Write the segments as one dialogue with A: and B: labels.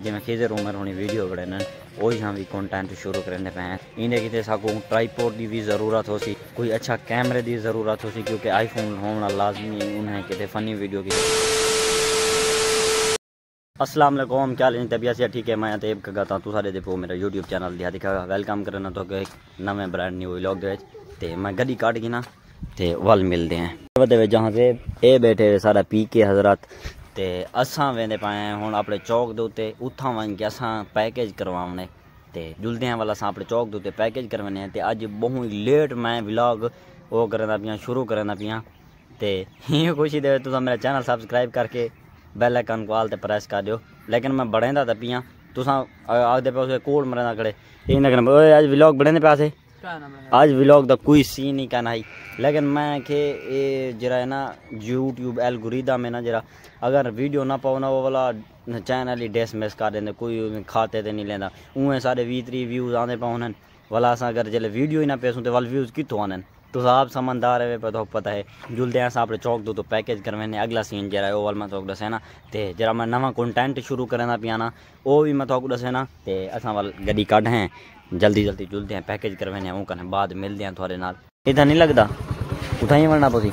A: ਜਿਵੇਂ ਖੇਜ਼ਰ ਉਮਰ ਹੋਣੀ ਵੀਡੀਓ ਬਣਾਉਣ ਉਹ ਹੀ ਹਾਂ ਵੀ ਕੰਟੈਂਟ ਸ਼ੁਰੂ ਕਰਨੇ ਪਏ हैं इन्हें किते साकू ट्राईपोर्ड की भी ज़रूरत हो सी कोई अच्छा कैमरे की ज़रूरत हो सी क्योंकि आईफोन होना लाजमी उन्हें किते फ़नी वीडियो की अस्सलाम वालेकुम क्या लेनी तबीयत से ठीक है मैं तेब का गाता तू सारे देखो मेरा यूट्यूब चैनल दिया दिखा वेलकम करना तो एक नवे ब्रांड न्यू व्लॉग दे ते मैं गड्डी काट गई ना ते वल मिलते हैं जहाँ से ए बैठे सारा पी के हजरत तो असा वेंदे पाए हूँ अपने चौक के उत्ते उत्थां वञ के असा पैकेज करवाने तो जुलदेआं वाल असां अपने चौक के उत्ते पैकेज करवाने ते अज ही लेट मैं व्लॉग वो करा पिया, शुरू करा पिया। तो ये खुशी दे तुसा मेरा चैनल सबसक्राइब करके बेल आइकन को आल प्रेस कर दियो। लेकिन मैं बड़ेंदा ते पिया, तुसा आखते पे कोल मरेंदा खड़े। इन कन्नै अज व्लॉग बड़ेंदे पैसे। आज व्लॉग का कोई सीन ही कहना ही। लेकिन मैं के ये जरा है ना यूट्यूब एल्गोरिदम में ना जरा, अगर वीडियो ना पाओ ना, वो वाला चैनल ही डेस मिस कर देंगे कोई खाते ते नहीं लेंदा। उएँ सारे वी त्रीह व्यूज़ आने पाओ वाला अस अगर जल्द वीडियो ही ना पेसूं ते वाल व्यूज़ कित्थों आने तुस आप समझदार है तो पता है, जुलदे अस अपने चौक दो तो पैकेज करवाने, अगला सीन जरा ओवल मैं तुक दस्से ना। ते जरा मैं नवा कंटेंट शुरू करना पिया ना वो भी मैं तुक दस्से ना। ते असां वाल गड्डी कड्ढ हैं। जल्दी जल्दी जुलते हैं पैकेज करवाने वो कने बाद मिलते हैं थोड़े नाल। इतना नहीं लगता उठाई बनना तुसी?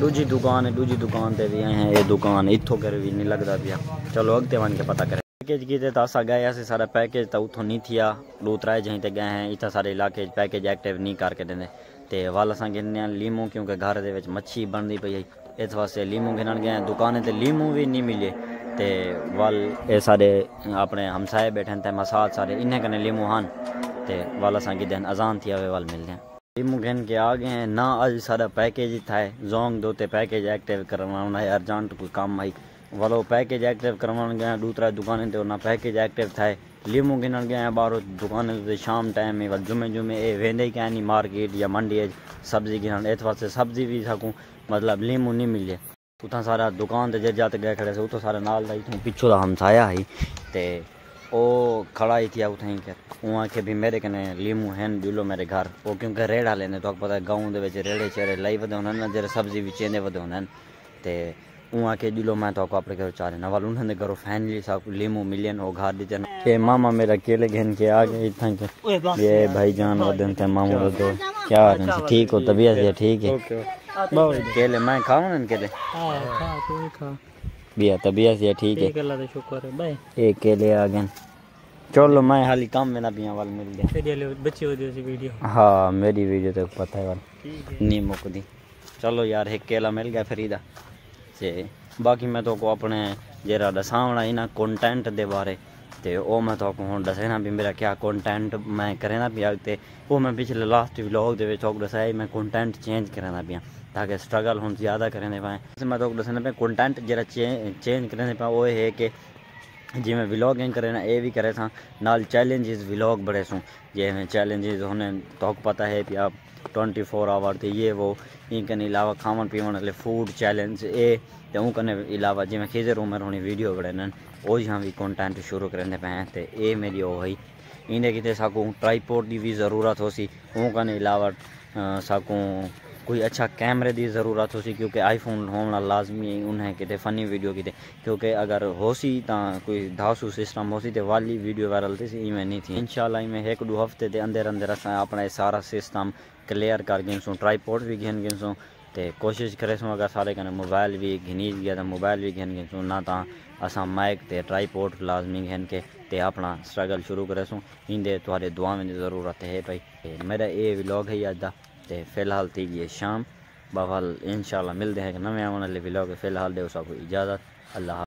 A: दूजी दुकान है, दूजी दुकान ते भी आए हैं ये दुकान इतों कर भी नहीं लगता पिया। चलो अगते वन के पता करें। पैकेज की तो असा गए अस सारा पैकेज तो उतों नहीं थी दो त्रै जहीं ते गए हैं इतना सारे इलाके पैकेज एक्टिव नहीं करके देंगे ते वाल असा गिनने लीमू, क्योंकि घर दे मच्छी बनती पई है। इस वास्ते लीमू गिनन गए दुकानें ते लीमू भी नहीं मिले। तो वल ये सारे अपने हमसाए बैठे ते मसाद सारे, इन्हें कने लीमू हन। तो वाल अस गिदन अजान थी वे वाल मिलते हैं। लीमू गिन के आ गए हैं। ना अज सारा पैकेज ही। था जोंग दो पैकेज एक्टिव करवाना है। अर्जेंट कोई काम आई वालो पैकेज एक्टिव करवाने गए दूसरा दुकानें ते ना पैकेज एक्टिव था लीमू गिनन गए हैं बाहरों दुकानें शाम टाइम में जुमे जुमे ए वेंदे ही कैनी मार्केट या मंडी सब्ज़ी गिनन इस वास्ते सब्ज़ी भी सकूँ मतलब लीमू नहीं मिले उतना सारा दुकान ते जे जाते गए खड़े से उतो सारा नाल पिछो दा हमसाया ही ते ओ खड़ा ही थी के उहाँ के भी मेरे कने लीमू हैं जुलो मेरे घर वो क्योंकि रेड़ा लेने तो पता गाँव विच रेड़े चेड़े लाई वधे होने ना सब्ज़ी भी चेंदे वधे होने ते उहाँ के जुलो मैं तो अपने घर चारे ना। वाल उन्होंने घरों फैमिली सा लीमू मिलियन वो घर दीजन के मामा मेरा केले घेन के आ गए इतना के। ये भाईजान वदन थे मामू वदो क्या हाल है ठीक हो? तबीयत ये ठीक है? केले मैं खाऊं ना केले? बिया तबीयत ये ठीक है?
B: शुक्र है बाय।
A: एक केले आ गए चलो मैं हाली काम में ना पिया वाल मिल गया।
B: बच्ची हो सी वीडियो।
A: हाँ मेरी वीडियो तो पता है वाल। नहीं मुकदी चलो यार एक केला मिल गया फरीदा ते बाकी मैं तो अपने जेरा दसावना ही ना कॉन्टेंट के बारे ते ओ मैं तो हुन दसना भी मेरा क्या कॉन्टेंट मैं करना पे वो मैं पिछले लास्ट ब्लॉग के दसाया मैं कॉन्टेंट चेंज करना पाया ताकि स्ट्रगल हम ज़्यादा करें पाए मैं तो दसना पे कंटेंट चें चेंज करें पाए वो है कि जिमें व्लॉगिंग करे ना, ये भी करे था। नाल चैलेंजेस व्लॉग बड़े सूँ। जिमें चैलेंजेस होने तो पता है कि आप ट्वेंटी फोर आवर ते ये वो इन कने अलावा खावन पीवन वाले फ़ूड चैलेंज ए, ते उन कने अलावा जिमें खीजर उमर होनी वीडियो बनाने वो यहाँ भी कंटेंट शुरू करने पे हैं, ते ए मेरी वो है। इन्हें किते साकू ट्राईपोर्ट की भी ज़रूरत हो सी उन कने अलावा साकू कोई अच्छा कैमरे की ज़रूरत हो सी क्योंकि आईफोन होना लाजमी उन्हें किते फ़नी वीडियो किते। क्योंकि अगर हो सी ता कोई धासू सिस्टम हो सी तो वाली वीडियो वायरल थी इवें नहीं थी। इंशाल्लाह इवें एक दो हफ़्ते के अंदर अंदर अस अपना सारा सिस्टम क्लियर कर गिनसूँ ट्राईपोर्ट भी घिन गिनसूँ तो कोशिश करेसूँ अगर सारे कने मोबाइल भी घिनी गया तो मोबाइल भी घिन गिनसूँ ना तो असा माइक ते ट्राईपोर्ट लाजमी घिन के ते अपना स्ट्रगल शुरू करेसूँ इंदे थोड़े दुआवें की ज़रूरत है भाई। मेरा ये व्लॉग है अज का तो फ़िलहाल थी गई शाम। बहाल इन शाला मिलते हैं नवे आने वाले व्लॉग फ़िलहाल दे सबको इजाज़त। अल्लाह